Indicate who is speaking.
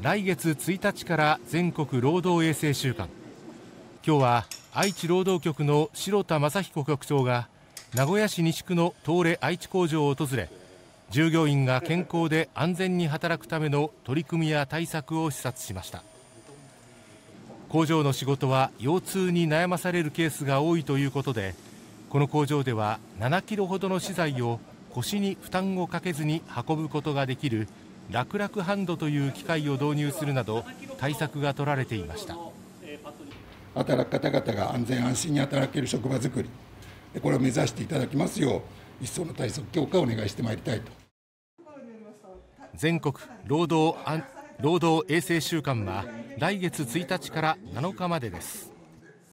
Speaker 1: 来月1日から全国労働衛生週間。今日は愛知労働局の城田正彦局長が名古屋市西区の東レ愛知工場を訪れ従業員が健康で安全に働くための取り組みや対策を視察しました。工場の仕事は腰痛に悩まされるケースが多いということでこの工場では7キロほどの資材を腰に負担をかけずに運ぶことができる楽々ハンドという機械を導入するなど対策が取られていました。
Speaker 2: 働く方々が安全安心に働ける職場づくりこれを目指していただきますよう一層の対策強化をお願いしてまいりたいと。
Speaker 1: 全国労働労働衛生週間は来月1日から7日までです